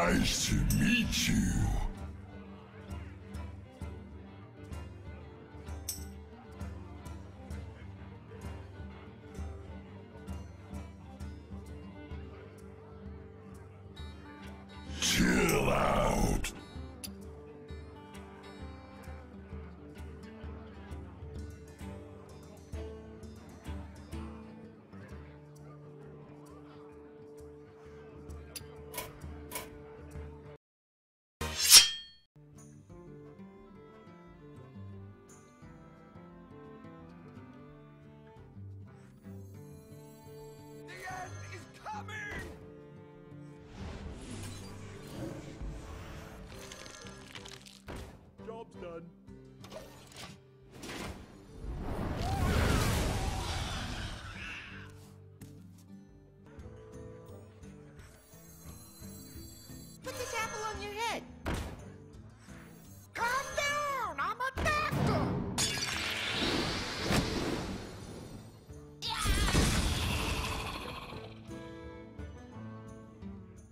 Nice to meet you. End is coming!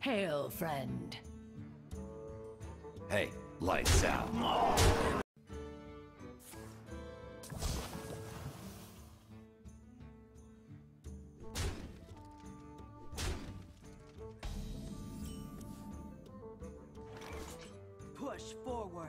Hail, friend. Hey, lights out. Push forward.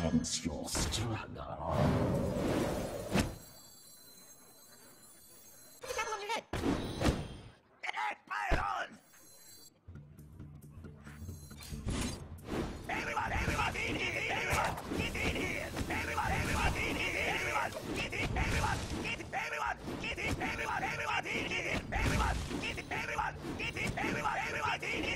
Sense your struggle. Put this apple on your head. Fire on! Everyone, everyone, in here! Everyone, get in here! Everyone, everyone, in here! Everyone, get in! Everyone, get in! Everyone, get in! Everyone, everyone, in here! Everyone, get in! Everyone, get in! Everyone, everyone, in here! Everyone,